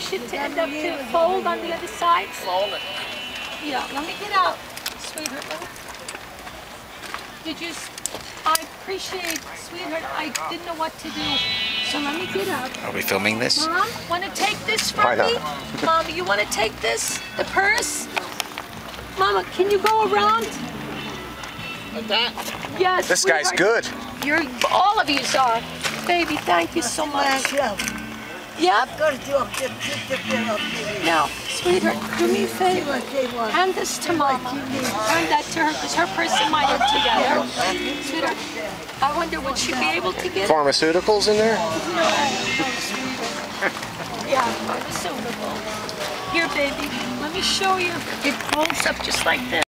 should end up to fold on the other side. Fold it. Yeah, let me get out, sweetheart. Let Did you, s- I appreciate, sweetheart, I didn't know what to do. So let me get out. Are we filming this? Mom, want to take this Why from not? me? Mama, you want to take this, the purse? Mama, can you go around? Like that? Yes. This guy's good. You're, all of you are. Baby, thank you so much. Yep. Now, sweetheart, do me a favor. Hand this to Mama. Hand that to her because her purse and mine are together. Sweetheart, I wonder would she be able to get? Pharmaceuticals in there? Yeah, pharmaceutical. Here, baby, let me show you. It rolls up just like this.